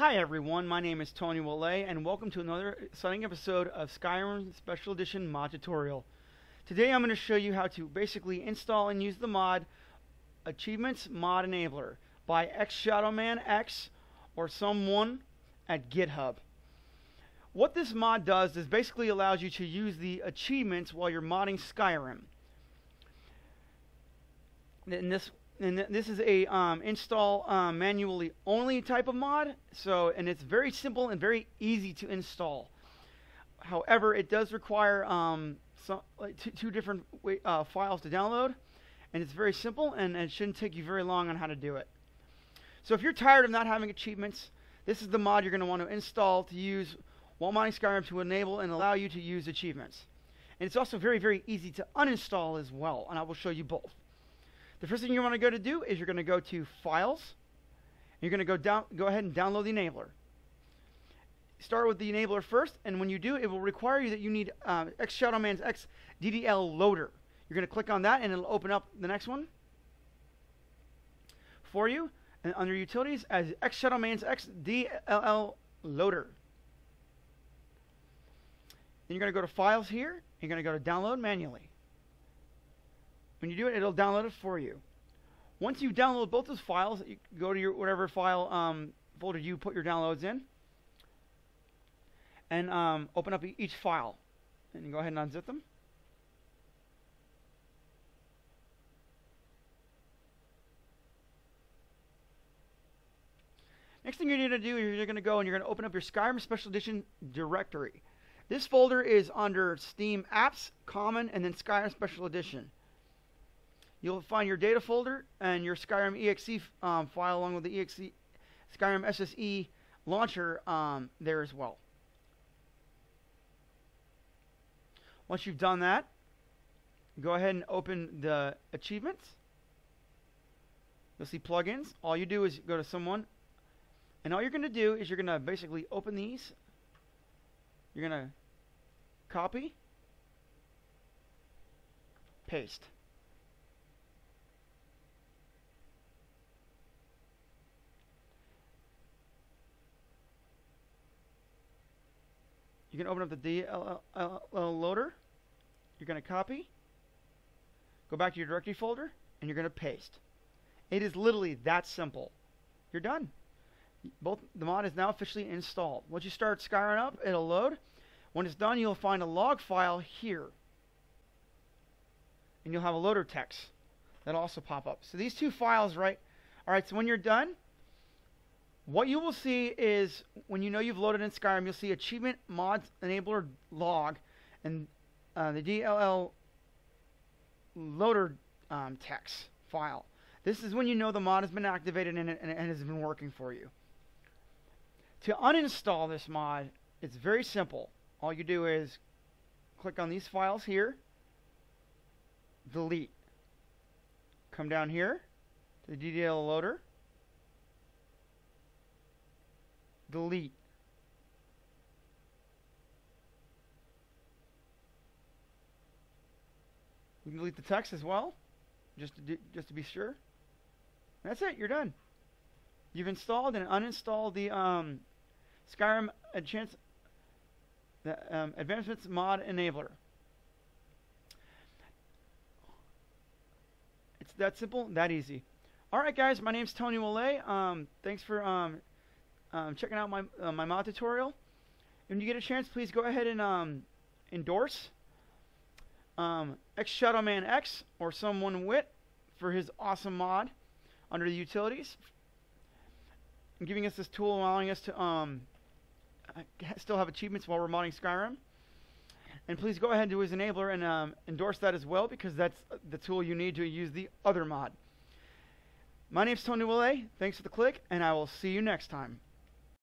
Hi everyone, my name is Tonyo Allie and welcome to another exciting episode of Skyrim Special Edition mod tutorial. Today I'm going to show you how to basically install and use the mod Achievements Mod Enabler by X Shadowman X or Sumwunn at GitHub. What this mod does is basically allows you to use the achievements while you're modding Skyrim. And this and this is a um, install um, manually only type of mod. So, and it's very simple and very easy to install. However, it does require um, like two, different uh, files to download, and it's very simple, and, and it shouldn't take you very long on how to do it. So, if you're tired of not having achievements, this is the mod you're going to want to install to use while mining Skyrim to enable and allow you to use achievements. And it's also very, very easy to uninstall as well, and I will show you both. The first thing you want to go to do is you're going to go to Files. You're going to go down, go ahead and download the enabler. Start with the enabler first, and when you do, it will require you that you need uh, X Shadowman's X DLL loader. You're going to click on that, and it'll open up the next one for you. And under Utilities, as X Shadowman's X DLL loader. Then you're going to go to Files here. You're going to go to Download manually. When you do it, it'll download it for you. Once you download both those files, you go to your whatever file um, folder you put your downloads in, and um, open up each file, and go ahead and unzip them. Next thing you're going to do is you're going to go and you're going to open up your Skyrim Special Edition directory. This folder is under Steam Apps, Common, and then Skyrim Special Edition. You'll find your data folder and your Skyrim exe um, file along with the exe Skyrim SSE launcher um, there as well. Once you've done that, go ahead and open the achievements. You'll see plugins. All you do is go to Sumwunn, and all you're going to do is you're going to basically open these. You're going to copy, paste. You can open up the DLL loader. You're going to copy, go back to your directory folder, and you're going to paste. It is literally that simple. You're done. Both the mod is now officially installed. Once you start Skyrim up, it'll load. When it's done, you'll find a log file here. And you'll have a loader text that'll also pop up. So these two files, right? All right, so when you're done, what you will see is when you know you've loaded in Skyrim, you'll see achievement mods enabler log and uh, the DLL loader um, text file. This is when you know the mod has been activated and, it, and has been working for you. To uninstall this mod, it's very simple. All you do is click on these files here, delete. Come down here to the DLL loader, delete. We can delete the text as well, just to do, just to be sure. That's it. You're done. You've installed and uninstalled the um, Skyrim Advanced the um, Advancements Mod Enabler. It's that simple, that easy. All right, guys. My name's Tonyo Allie. Um, thanks for um, um, checking out my uh, my mod tutorial. When you get a chance, please go ahead and um, endorse um, X Shadowman X or Sumwunn wit for his awesome mod under the utilities, and giving us this tool, allowing us to um, still have achievements while we're modding Skyrim. And please go ahead and do his enabler and um, endorse that as well because that's the tool you need to use the other mod. My name's Tonyo Allie. Thanks for the click, and I will see you next time.